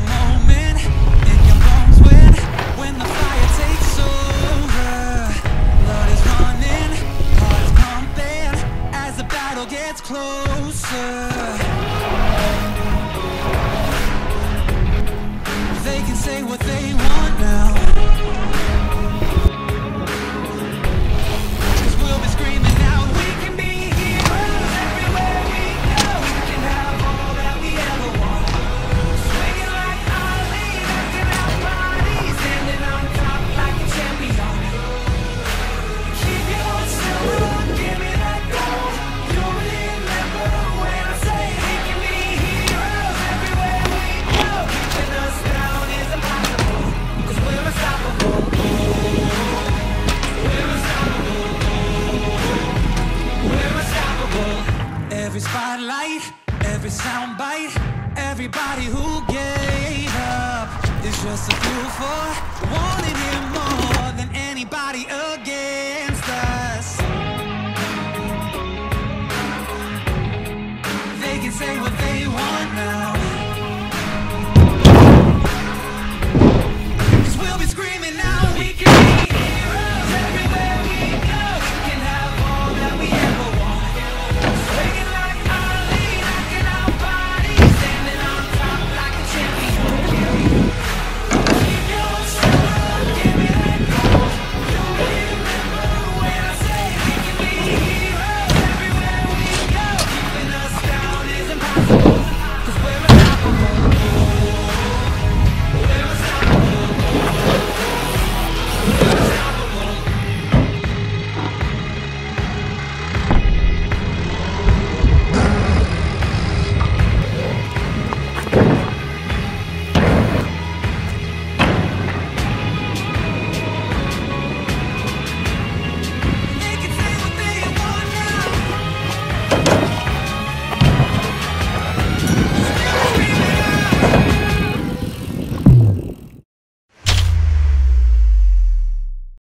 moment in your when, when the fire takes over. Blood is running, pumping as the battle gets closer. Every spotlight, every soundbite, everybody who gave up is just a fuel for wanting him more than anybody against us. They can say what